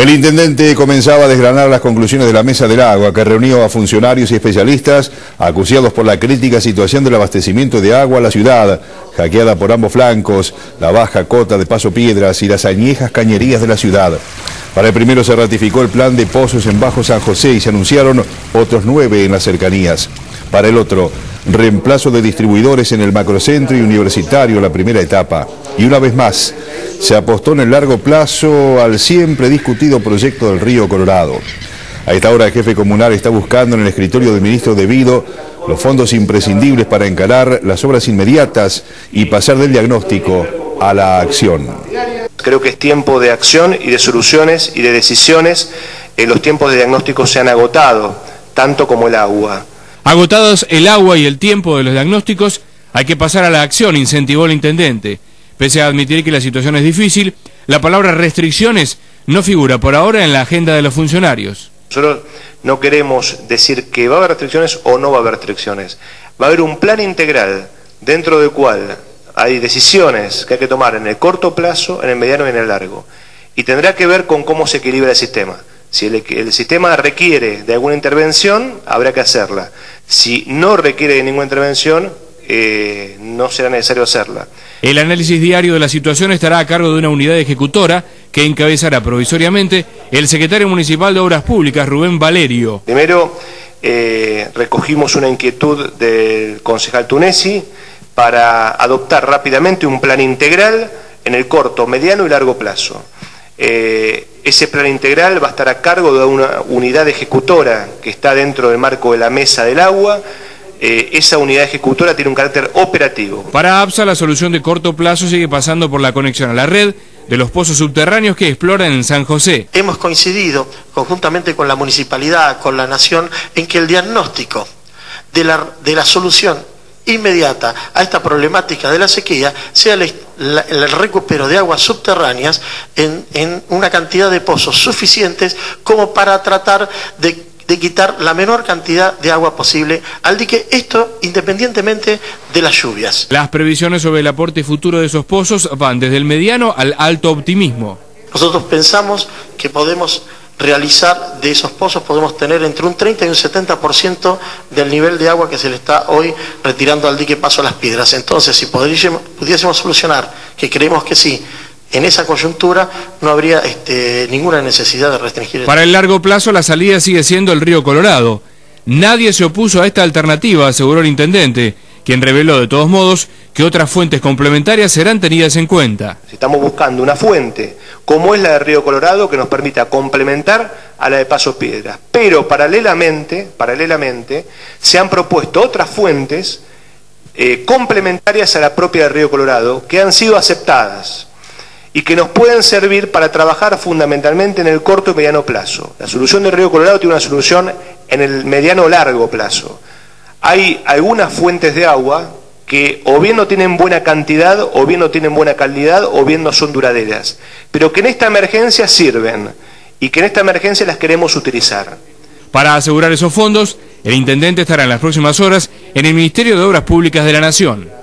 El intendente comenzaba a desgranar las conclusiones de la Mesa del Agua, que reunió a funcionarios y especialistas acuciados por la crítica situación del abastecimiento de agua a la ciudad, hackeada por ambos flancos, la baja cota de Paso Piedras y las añejas cañerías de la ciudad. Para el primero se ratificó el plan de pozos en Bajo San José y se anunciaron otros nueve en las cercanías. Para el otro, reemplazo de distribuidores en el macrocentro y universitario la primera etapa. Y una vez más, se apostó en el largo plazo al siempre discutido proyecto del río Colorado. A esta hora el jefe comunal está buscando en el escritorio del ministro Devido los fondos imprescindibles para encarar las obras inmediatas y pasar del diagnóstico a la acción. Creo que es tiempo de acción y de soluciones y de decisiones. Eh, los tiempos de diagnóstico se han agotado, tanto como el agua. Agotados el agua y el tiempo de los diagnósticos, hay que pasar a la acción, incentivó el intendente. Pese a admitir que la situación es difícil, la palabra restricciones no figura por ahora en la agenda de los funcionarios. Nosotros no queremos decir que va a haber restricciones o no va a haber restricciones. Va a haber un plan integral dentro del cual hay decisiones que hay que tomar en el corto plazo, en el mediano y en el largo. Y tendrá que ver con cómo se equilibra el sistema. Si el, sistema requiere de alguna intervención, habrá que hacerla. Si no requiere de ninguna intervención, eh, no será necesario hacerla. El análisis diario de la situación estará a cargo de una unidad ejecutora que encabezará provisoriamente el secretario municipal de Obras Públicas, Rubén Valerio. Primero, eh, recogimos una inquietud del concejal Tunesi para adoptar rápidamente un plan integral en el corto, mediano y largo plazo. Eh, ese plan integral va a estar a cargo de una unidad ejecutora que está dentro del marco de la mesa del agua, eh, esa unidad ejecutora tiene un carácter operativo. Para APSA la solución de corto plazo sigue pasando por la conexión a la red de los pozos subterráneos que exploran en San José. Hemos coincidido conjuntamente con la municipalidad, con la nación, en que el diagnóstico de la, de la solución inmediata a esta problemática de la sequía sea el recupero de aguas subterráneas en, en una cantidad de pozos suficientes como para tratar de de quitar la menor cantidad de agua posible al dique, esto independientemente de las lluvias. Las previsiones sobre el aporte futuro de esos pozos van desde el mediano al alto optimismo. Nosotros pensamos que podemos realizar de esos pozos, podemos tener entre un 30 y un 70% del nivel de agua que se le está hoy retirando al dique Paso a las Piedras. Entonces, si pudiésemos solucionar, que creemos que sí, en esa coyuntura no habría este, ninguna necesidad de restringir. Para el largo plazo la salida sigue siendo el río Colorado. Nadie se opuso a esta alternativa, aseguró el intendente, quien reveló de todos modos que otras fuentes complementarias serán tenidas en cuenta. Estamos buscando una fuente, como es la del río Colorado, que nos permita complementar a la de Pasos Piedras. Pero paralelamente, paralelamente, se han propuesto otras fuentes eh, complementarias a la propia del río Colorado, que han sido aceptadas y que nos pueden servir para trabajar fundamentalmente en el corto y mediano plazo. La solución del río Colorado tiene una solución en el mediano largo plazo. Hay algunas fuentes de agua que o bien no tienen buena cantidad, o bien no tienen buena calidad, o bien no son duraderas, pero que en esta emergencia sirven y que en esta emergencia las queremos utilizar. Para asegurar esos fondos, el intendente estará en las próximas horas en el Ministerio de Obras Públicas de la Nación.